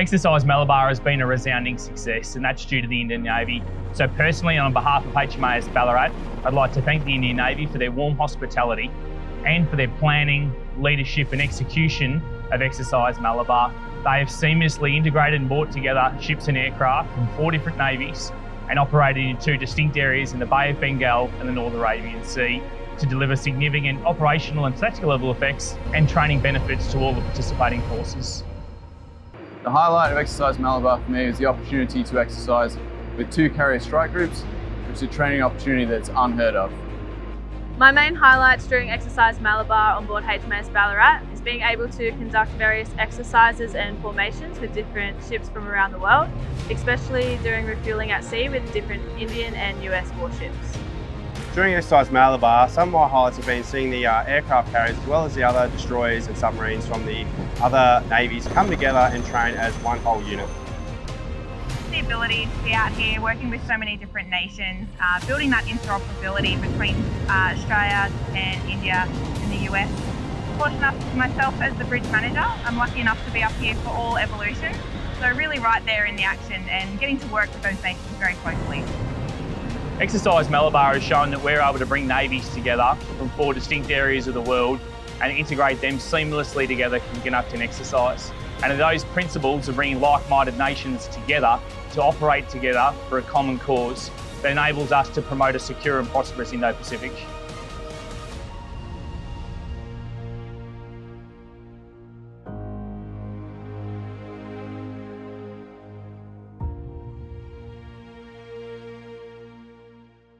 Exercise Malabar has been a resounding success, and that's due to the Indian Navy. So, personally, on behalf of HMAS Ballarat, I'd like to thank the Indian Navy for their warm hospitality and for their planning, leadership, and execution of Exercise Malabar. They have seamlessly integrated and brought together ships and aircraft from four different navies and operated in two distinct areas in the Bay of Bengal and the North Arabian Sea to deliver significant operational and tactical level effects and training benefits to all the participating forces. The highlight of Exercise Malabar for me is the opportunity to exercise with two carrier strike groups, which is a training opportunity that's unheard of. My main highlights during Exercise Malabar on board HMAS Ballarat is being able to conduct various exercises and formations with different ships from around the world, especially during refueling at sea with different Indian and US warships. During Exercise Malabar, some of my highlights have been seeing the uh, aircraft carriers as well as the other destroyers and submarines from the other navies come together and train as one whole unit the ability to be out here working with so many different nations, uh, building that interoperability between uh, Australia, and India and the US. Fortunate enough myself as the bridge manager, I'm lucky enough to be up here for all evolution. So really right there in the action and getting to work with those nations very closely. Exercise Malabar has shown that we're able to bring navies together from four distinct areas of the world and integrate them seamlessly together to conduct an exercise. And those principles of bringing like-minded nations together to operate together for a common cause that enables us to promote a secure and prosperous Indo-Pacific.